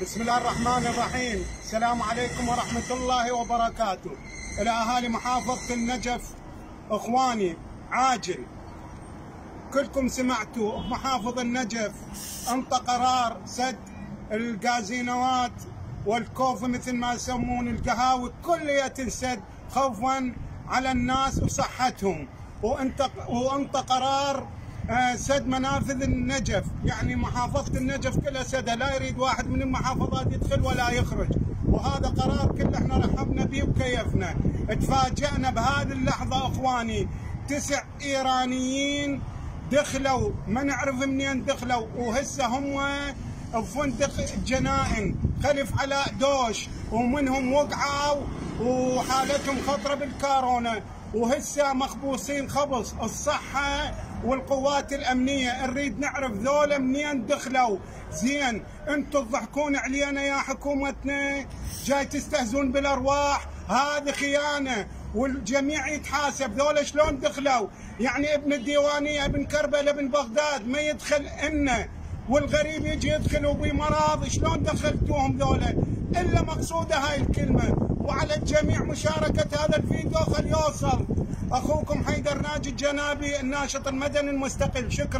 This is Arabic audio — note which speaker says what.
Speaker 1: بسم الله الرحمن الرحيم. السلام عليكم ورحمة الله وبركاته. إلى أهالي محافظة النجف إخواني عاجل. كلكم سمعتوا محافظ النجف أنطى قرار سد القازينوات والكوف مثل ما يسمون القهاوي كلها تنسد خوفا على الناس وصحتهم. وانت قرار سد منافذ النجف. يعني محافظة النجف كلها سدها لا يريد واحد من المحافظات يدخل ولا يخرج. وهذا قرار كله إحنا رحبنا به وكيفنا. تفاجئنا بهذه اللحظة أخواني. تسع إيرانيين دخلوا. ما نعرف منين دخلوا. وهسه هم بفندق جنائن. خلف علاء دوش. ومنهم وقعوا. وحالتهم خطرة بالكورونا. وهسه مخبوصين خبص الصحة والقوات الأمنية نريد نعرف ذولا منين دخلوا. زين أنتم تضحكون علينا يا حكومتنا؟ جاي تستهزون بالأرواح؟ هذه خيانة والجميع يتحاسب. ذولا شلون دخلوا؟ يعني ابن الديوانية ابن كربلاء ابن بغداد ما يدخل إنه والغريب يجي يدخل وبي مرض شلون دخلتوهم ذولا؟ إلا مقصودة هاي الكلمة. وعلى الجميع مشاركة هذا الفيديو. خل يوصل أخوكم حيدر ناجي الجنابي الناشط المدني المستقل. شكرا.